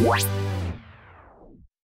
What?